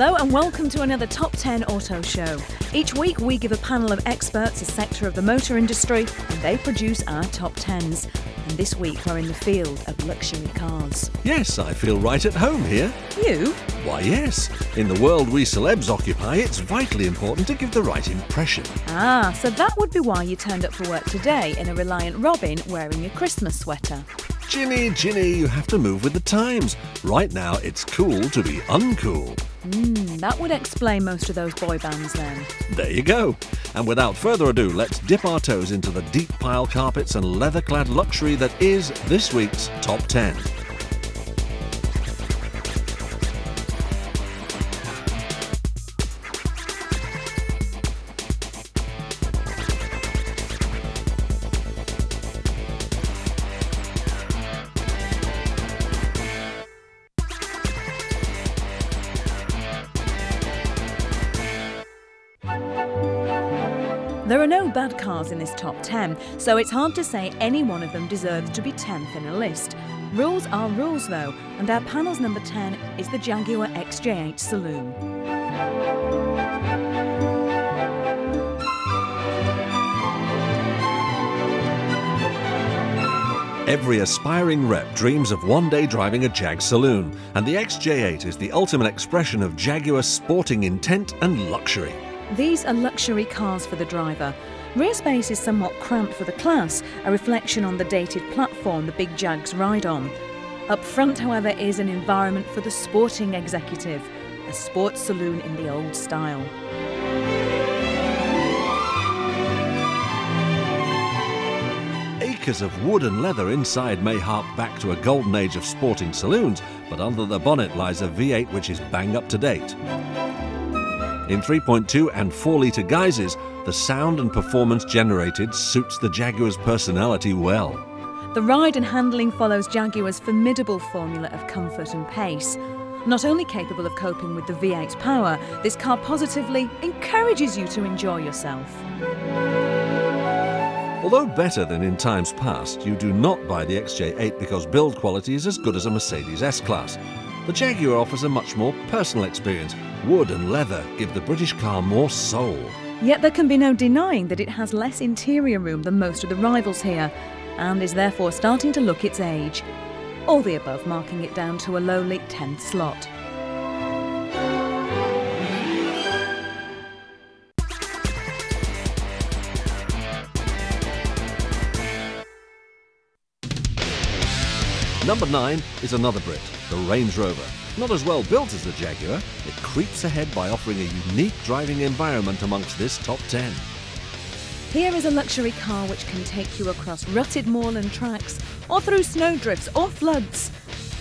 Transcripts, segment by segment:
Hello and welcome to another Top 10 Auto Show. Each week we give a panel of experts a sector of the motor industry and they produce our top 10s. And this week we're in the field of luxury cars. Yes, I feel right at home here. You? Why, yes. In the world we celebs occupy, it's vitally important to give the right impression. Ah, so that would be why you turned up for work today in a Reliant Robin wearing a Christmas sweater. Ginny, Ginny, you have to move with the times. Right now, it's cool to be uncool. Hmm, that would explain most of those boy bands then. There you go. And without further ado, let's dip our toes into the deep pile carpets and leather clad luxury that is this week's Top 10. There are no bad cars in this top 10, so it's hard to say any one of them deserves to be 10th in a list. Rules are rules though, and our panel's number 10 is the Jaguar XJ8 Saloon. Every aspiring rep dreams of one day driving a Jag Saloon, and the XJ8 is the ultimate expression of Jaguar's sporting intent and luxury. These are luxury cars for the driver. Rear space is somewhat cramped for the class, a reflection on the dated platform the big Jags ride on. Up front, however, is an environment for the sporting executive, a sports saloon in the old style. Acres of wood and leather inside may hark back to a golden age of sporting saloons, but under the bonnet lies a V8 which is bang up to date. In 3.2 and 4 litre guises, the sound and performance generated suits the Jaguar's personality well. The ride and handling follows Jaguar's formidable formula of comfort and pace. Not only capable of coping with the V8's power, this car positively encourages you to enjoy yourself. Although better than in times past, you do not buy the XJ8 because build quality is as good as a Mercedes S-Class. The Jaguar offers a much more personal experience. Wood and leather give the British car more soul. Yet there can be no denying that it has less interior room than most of the rivals here, and is therefore starting to look its age. All the above marking it down to a lowly 10th slot. Number 9 is another Brit, the Range Rover. Not as well built as the Jaguar, it creeps ahead by offering a unique driving environment amongst this top 10. Here is a luxury car which can take you across rutted moorland tracks, or through snowdrifts or floods.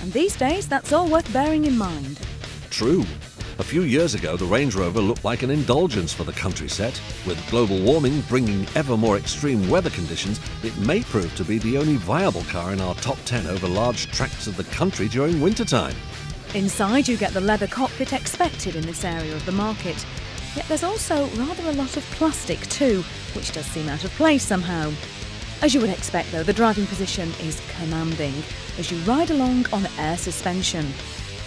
And these days, that's all worth bearing in mind. True. A few years ago, the Range Rover looked like an indulgence for the country set. With global warming bringing ever more extreme weather conditions, it may prove to be the only viable car in our top 10 over large tracts of the country during wintertime. Inside, you get the leather cockpit expected in this area of the market. Yet there's also rather a lot of plastic too, which does seem out of place somehow. As you would expect, though, the driving position is commanding as you ride along on air suspension.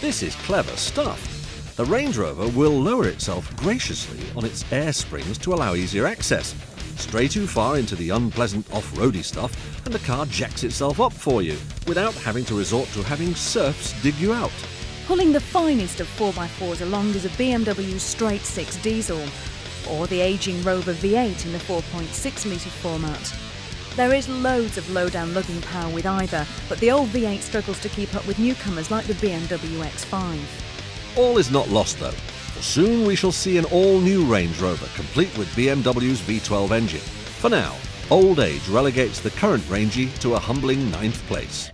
This is clever stuff. The Range Rover will lower itself graciously on its air springs to allow easier access. Stray too far into the unpleasant off-roady stuff and the car jacks itself up for you without having to resort to having serfs dig you out. Pulling the finest of 4x4s along is a BMW straight 6 diesel, or the ageing Rover V8 in the 4.6 litre format. There is loads of low-down lugging power with either, but the old V8 struggles to keep up with newcomers like the BMW X5. All is not lost though, for soon we shall see an all-new Range Rover complete with BMW's V12 engine. For now, old age relegates the current Rangy to a humbling ninth place.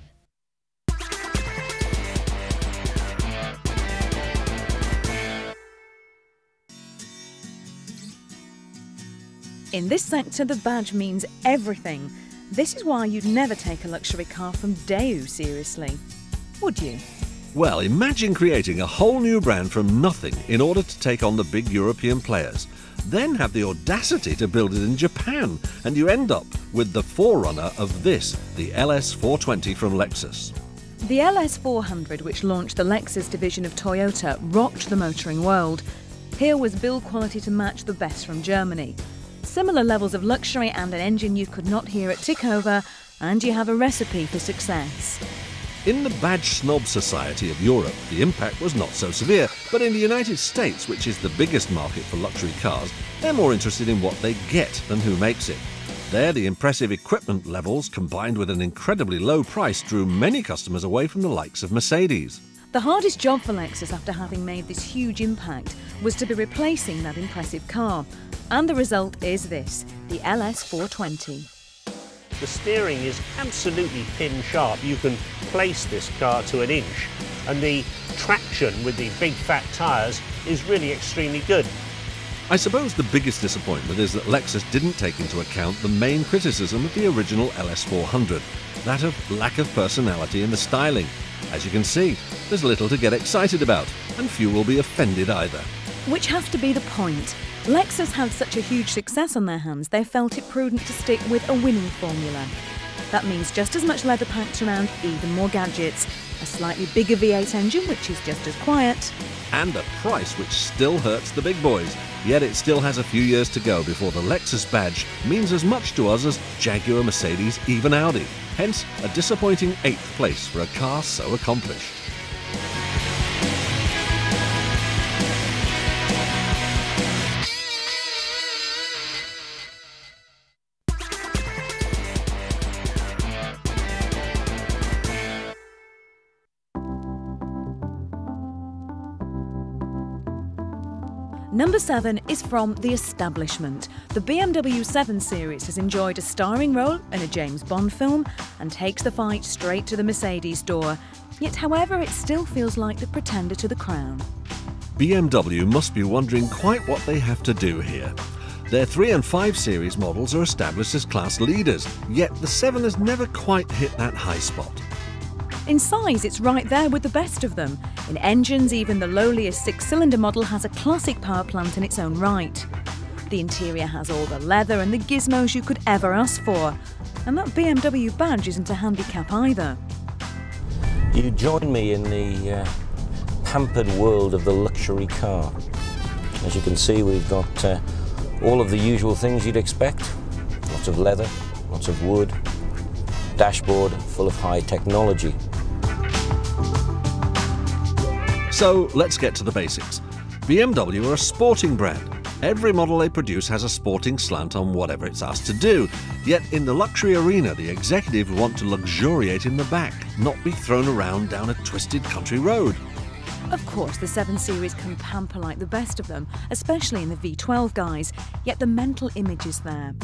In this sector, the badge means everything. This is why you'd never take a luxury car from Daewoo seriously. Would you? Well, imagine creating a whole new brand from nothing in order to take on the big European players. Then have the audacity to build it in Japan, and you end up with the forerunner of this, the LS420 from Lexus. The LS400, which launched the Lexus division of Toyota, rocked the motoring world. Here was build quality to match the best from Germany. Similar levels of luxury and an engine you could not hear at Tickover, and you have a recipe for success. In the badge snob society of Europe, the impact was not so severe, but in the United States, which is the biggest market for luxury cars, they're more interested in what they get than who makes it. There, the impressive equipment levels combined with an incredibly low price drew many customers away from the likes of Mercedes. The hardest job for Lexus after having made this huge impact was to be replacing that impressive car. And the result is this the LS420. The steering is absolutely pin sharp. You can place this car to an inch, and the traction with the big fat tyres is really extremely good. I suppose the biggest disappointment is that Lexus didn't take into account the main criticism of the original LS400, that of lack of personality in the styling. As you can see, there's little to get excited about, and few will be offended either. Which has to be the point. Lexus had such a huge success on their hands, they felt it prudent to stick with a winning formula. That means just as much leather packed around, even more gadgets, a slightly bigger V8 engine, which is just as quiet, and a price which still hurts the big boys. Yet it still has a few years to go before the Lexus badge means as much to us as Jaguar, Mercedes, even Audi. Hence, a disappointing eighth place for a car so accomplished. Number 7 is from The Establishment. The BMW 7 Series has enjoyed a starring role in a James Bond film and takes the fight straight to the Mercedes door. Yet, however, it still feels like the pretender to the crown. BMW must be wondering quite what they have to do here. Their 3 and 5 Series models are established as class leaders, yet the 7 has never quite hit that high spot. In size, it's right there with the best of them. In engines, even the lowliest six cylinder model has a classic power plant in its own right. The interior has all the leather and the gizmos you could ever ask for. And that BMW badge isn't a handicap either. You join me in the uh, pampered world of the luxury car. As you can see, we've got uh, all of the usual things you'd expect. Lots of leather, lots of wood, dashboard full of high technology. So let's get to the basics. BMW are a sporting brand. Every model they produce has a sporting slant on whatever it's asked to do. Yet in the luxury arena, the executives want to luxuriate in the back, not be thrown around down a twisted country road. Of course, the 7 Series can pamper like the best of them, especially in the V12 guise, yet the mental image is there.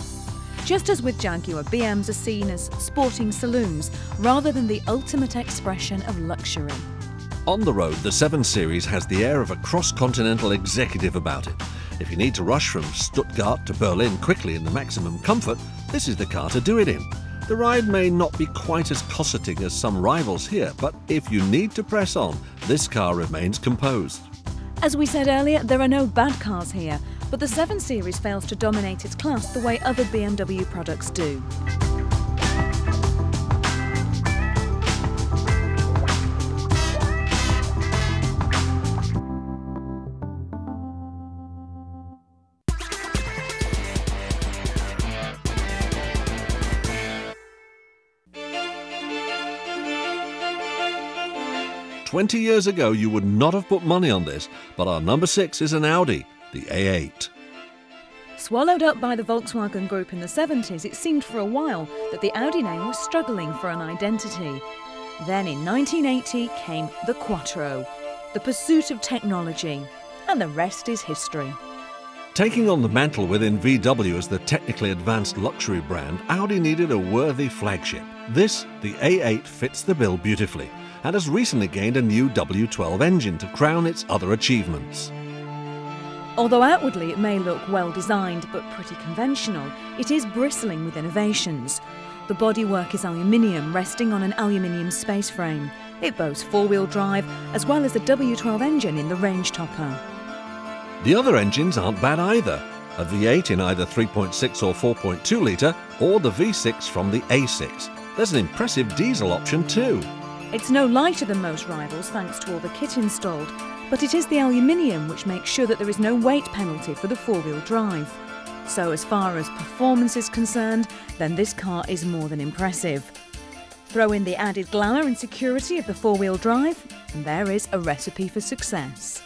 Just as with Jaguar, BMs are seen as sporting saloons rather than the ultimate expression of luxury. On the road, the 7 Series has the air of a cross-continental executive about it. If you need to rush from Stuttgart to Berlin quickly in the maximum comfort, this is the car to do it in. The ride may not be quite as cosseting as some rivals here, but if you need to press on, this car remains composed. As we said earlier, there are no bad cars here, but the 7 Series fails to dominate its class the way other BMW products do. 20 years ago, you would not have put money on this, but our number six is an Audi, the A8. Swallowed up by the Volkswagen Group in the 70s, it seemed for a while that the Audi name was struggling for an identity. Then in 1980 came the Quattro, the pursuit of technology, and the rest is history. Taking on the mantle within VW as the technically advanced luxury brand, Audi needed a worthy flagship. This, the A8, fits the bill beautifully and has recently gained a new W12 engine to crown its other achievements. Although outwardly it may look well designed but pretty conventional, it is bristling with innovations. The bodywork is aluminium, resting on an aluminium space frame. It boasts four-wheel drive, as well as a W12 engine in the range topper. The other engines aren't bad either. A V8 in either 3.6 or 4.2 litre, or the V6 from the A6. There's an impressive diesel option too. It's no lighter than most rivals thanks to all the kit installed, but it is the aluminium which makes sure that there is no weight penalty for the four-wheel drive. So as far as performance is concerned, then this car is more than impressive. Throw in the added glamour and security of the four-wheel drive, and there is a recipe for success.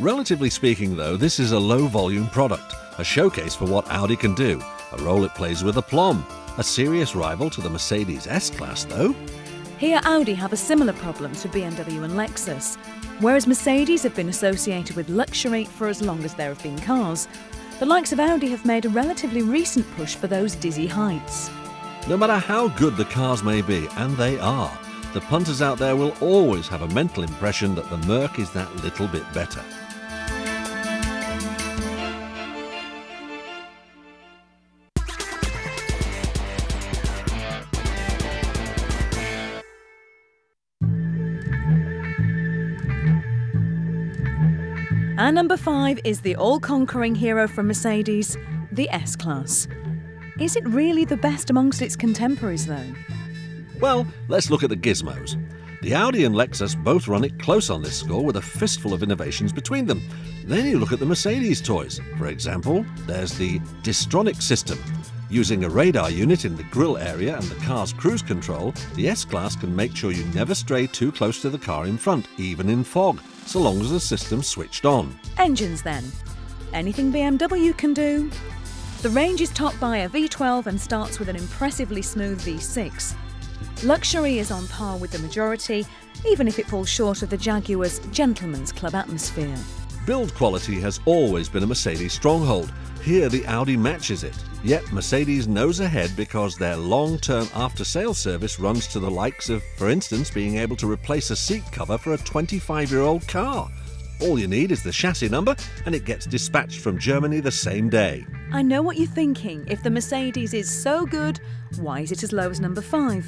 Relatively speaking, though, this is a low volume product, a showcase for what Audi can do, a role it plays with aplomb. A serious rival to the Mercedes S Class, though. Here, Audi have a similar problem to BMW and Lexus. Whereas Mercedes have been associated with luxury for as long as there have been cars, the likes of Audi have made a relatively recent push for those dizzy heights. No matter how good the cars may be, and they are, the punters out there will always have a mental impression that the Merc is that little bit better. And number five is the all conquering hero from Mercedes, the S Class. Is it really the best amongst its contemporaries, though? Well, let's look at the gizmos. The Audi and Lexus both run it close on this score with a fistful of innovations between them. Then you look at the Mercedes toys. For example, there's the Distronic system. Using a radar unit in the grille area and the car's cruise control, the S Class can make sure you never stray too close to the car in front, even in fog, so long as the system's switched on. Engines then. Anything BMW can do? The range is topped by a V12 and starts with an impressively smooth V6. Luxury is on par with the majority, even if it falls short of the Jaguar's gentleman's club atmosphere. Build quality has always been a Mercedes stronghold. Here, the Audi matches it. Yet, Mercedes knows ahead because their long term after sales service runs to the likes of, for instance, being able to replace a seat cover for a 25 year old car. All you need is the chassis number, and it gets dispatched from Germany the same day. I know what you're thinking. If the Mercedes is so good, why is it as low as number 5?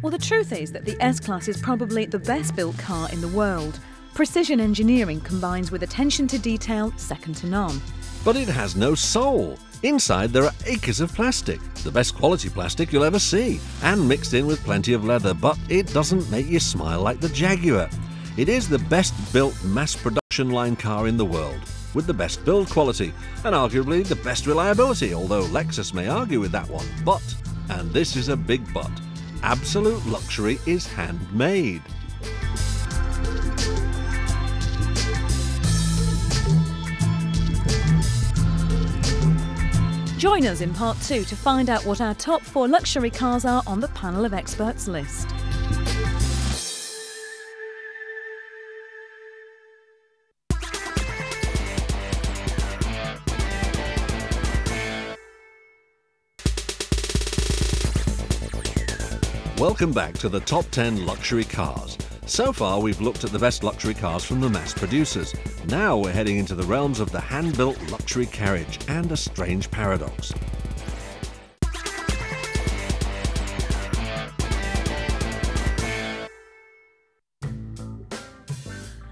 Well, the truth is that the S Class is probably the best built car in the world. Precision engineering combines with attention to detail second to none. But it has no soul. Inside there are acres of plastic, the best quality plastic you'll ever see, and mixed in with plenty of leather, but it doesn't make you smile like the Jaguar. It is the best built mass production line car in the world, with the best build quality, and arguably the best reliability, although Lexus may argue with that one. But, and this is a big but, absolute luxury is handmade. Join us in part two to find out what our top four luxury cars are on the panel of experts list. Welcome back to the top 10 luxury cars. So far, we've looked at the best luxury cars from the mass producers. Now we're heading into the realms of the hand built luxury carriage and a strange paradox.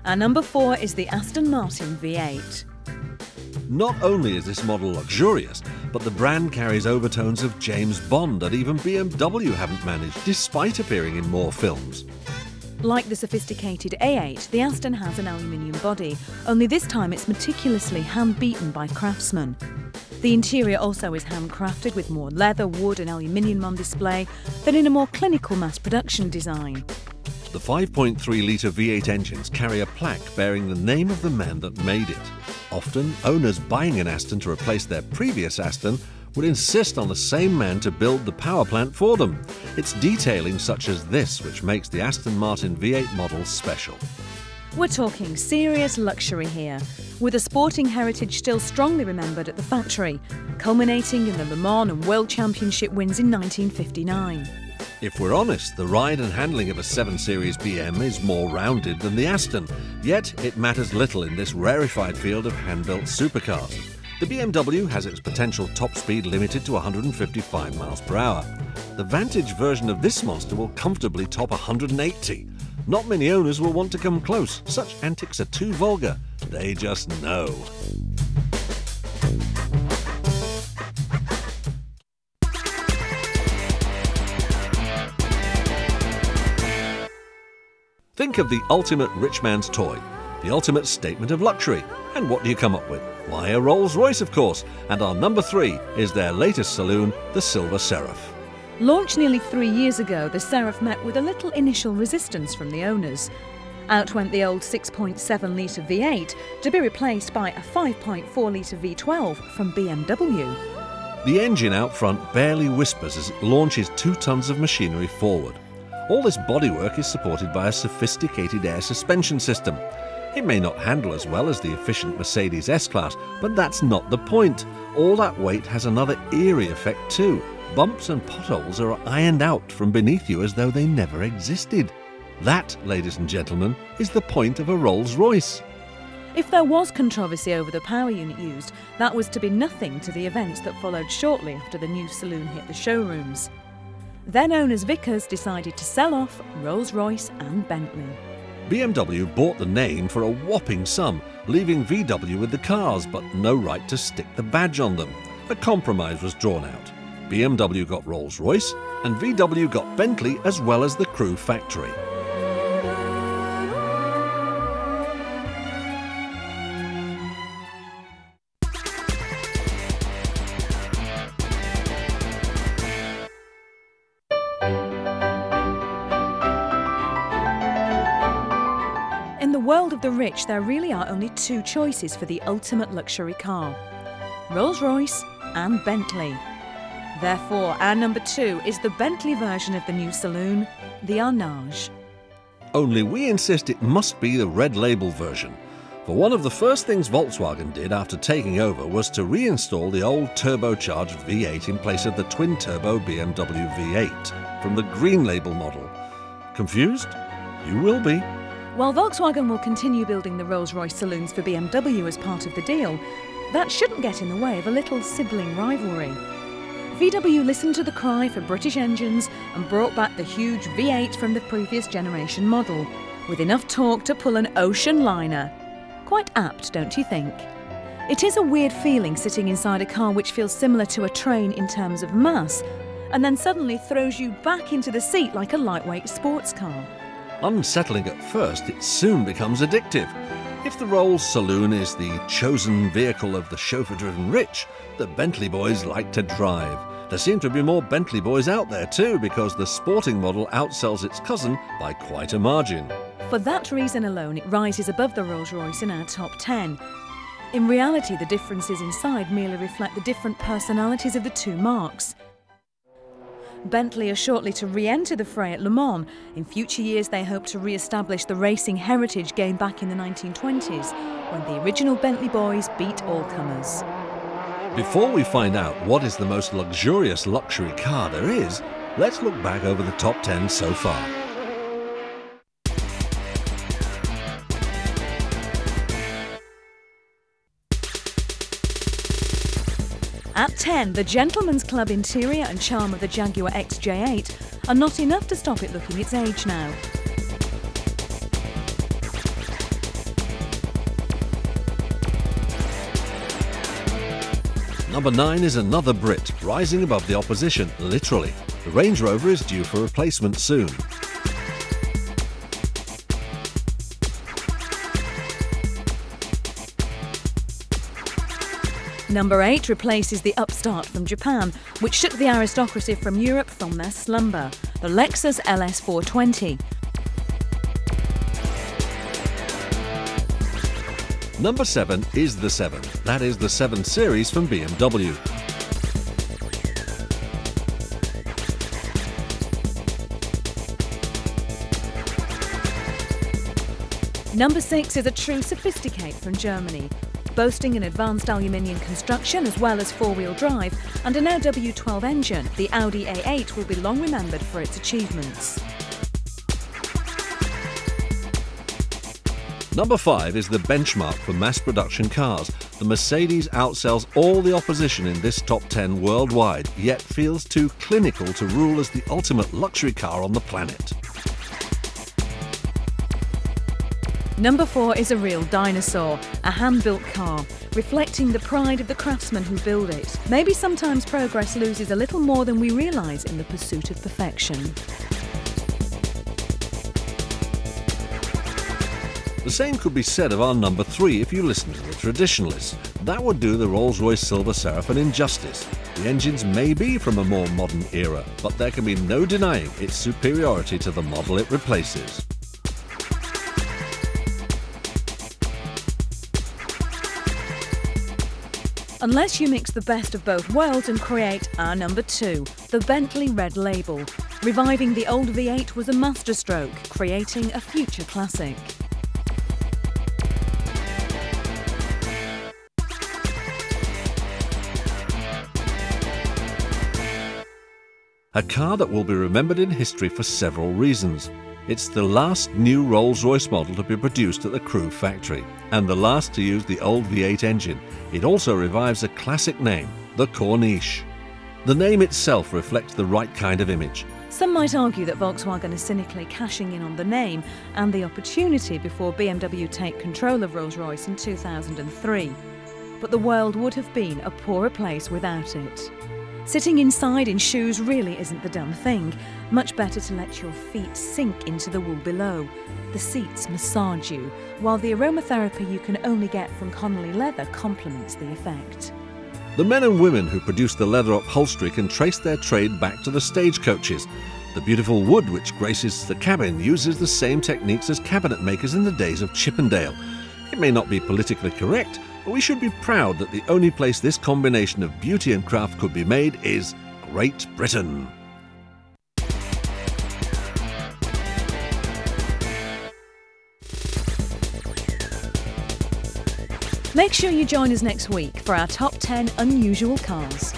Our number four is the Aston Martin V8. Not only is this model luxurious, but the brand carries overtones of James Bond that even BMW haven't managed, despite appearing in more films. Like the sophisticated A8, the Aston has an aluminium body, only this time it's meticulously hand beaten by craftsmen. The interior also is handcrafted with more leather, wood, and aluminium on display than in a more clinical mass production design. The 5.3 litre V8 engines carry a plaque bearing the name of the man that made it. Often, owners buying an Aston to replace their previous Aston would insist on the same man to build the power plant for them. It's detailing such as this which makes the Aston Martin V8 model special. We're talking serious luxury here, with a sporting heritage still strongly remembered at the factory, culminating in the Le Mans and World Championship wins in 1959. If we're honest, the ride and handling of a 7 Series BM is more rounded than the Aston, yet it matters little in this rarefied field of hand-built supercars. The BMW has its potential top speed limited to 155 miles per hour. The Vantage version of this monster will comfortably top 180. Not many owners will want to come close. Such antics are too vulgar. They just know. Think of the ultimate rich man's toy, the ultimate statement of luxury. And what do you come up with? Why, a Rolls Royce, of course. And our number three is their latest saloon, the Silver Seraph. Launched nearly three years ago, the Seraph met with a little initial resistance from the owners. Out went the old 6.7 litre V8 to be replaced by a 5.4 litre V12 from BMW. The engine out front barely whispers as it launches two tons of machinery forward. All this bodywork is supported by a sophisticated air suspension system. It may not handle as well as the efficient Mercedes S Class, but that's not the point. All that weight has another eerie effect too. Bumps and potholes are ironed out from beneath you as though they never existed. That, ladies and gentlemen, is the point of a Rolls Royce. If there was controversy over the power unit used, that was to be nothing to the events that followed shortly after the new saloon hit the showrooms. Then owners Vickers decided to sell off Rolls Royce and Bentley. BMW bought the name for a whopping sum, leaving VW with the cars but no right to stick the badge on them. A compromise was drawn out. BMW got Rolls Royce and VW got Bentley as well as the Crewe factory. The rich, there really are only two choices for the ultimate luxury car Rolls Royce and Bentley. Therefore, our number two is the Bentley version of the new saloon, the Arnage. Only we insist it must be the red label version. For one of the first things Volkswagen did after taking over was to reinstall the old turbocharged V8 in place of the twin turbo BMW V8 from the green label model. Confused? You will be. While Volkswagen will continue building the Rolls Royce saloons for BMW as part of the deal, that shouldn't get in the way of a little sibling rivalry. VW listened to the cry for British engines and brought back the huge V8 from the previous generation model, with enough torque to pull an ocean liner. Quite apt, don't you think? It is a weird feeling sitting inside a car which feels similar to a train in terms of mass, and then suddenly throws you back into the seat like a lightweight sports car. Unsettling at first, it soon becomes addictive. If the Rolls Saloon is the chosen vehicle of the chauffeur driven rich, the Bentley boys like to drive. There seem to be more Bentley boys out there too because the sporting model outsells its cousin by quite a margin. For that reason alone, it rises above the Rolls Royce in our top 10. In reality, the differences inside merely reflect the different personalities of the two marques. Bentley are shortly to re-enter the fray at Le Mans. In future years they hope to re-establish the racing heritage gained back in the 1920s, when the original Bentley boys beat all comers. Before we find out what is the most luxurious luxury car there is, let's look back over the top 10 so far. 10, the Gentleman's Club interior and charm of the Jaguar XJ8 are not enough to stop it looking its age now. Number 9 is another Brit, rising above the opposition, literally. The Range Rover is due for replacement soon. Number 8 replaces the upstart from Japan, which shook the aristocracy from Europe from their slumber, the Lexus LS420. Number 7 is the 7. That is the 7 Series from BMW. Number 6 is a true sophisticate from Germany, boasting an advanced aluminium construction as well as four-wheel drive and an W12 engine, the Audi A8 will be long remembered for its achievements. Number 5 is the benchmark for mass production cars. The Mercedes outsells all the opposition in this top 10 worldwide, yet feels too clinical to rule as the ultimate luxury car on the planet. Number four is a real dinosaur, a hand-built car, reflecting the pride of the craftsmen who build it. Maybe sometimes progress loses a little more than we realise in the pursuit of perfection. The same could be said of our number three if you listen to the traditionalists. That would do the Rolls-Royce Silver Seraph an injustice. The engines may be from a more modern era, but there can be no denying its superiority to the model it replaces. Unless you mix the best of both worlds and create our number two, the Bentley Red Label. Reviving the old V8 was a masterstroke, creating a future classic. A car that will be remembered in history for several reasons. It's the last new Rolls-Royce model to be produced at the Crewe factory, and the last to use the old V8 engine. It also revives a classic name, the Corniche. The name itself reflects the right kind of image. Some might argue that Volkswagen is cynically cashing in on the name and the opportunity before BMW take control of Rolls-Royce in 2003. But the world would have been a poorer place without it. Sitting inside in shoes really isn't the dumb thing. Much better to let your feet sink into the wool below. The seats massage you, while the aromatherapy you can only get from Connolly leather complements the effect. The men and women who produce the leather upholstery can trace their trade back to the stagecoaches. The beautiful wood which graces the cabin uses the same techniques as cabinet makers in the days of Chippendale. It may not be politically correct, we should be proud that the only place this combination of beauty and craft could be made is Great Britain. Make sure you join us next week for our top 10 unusual cars.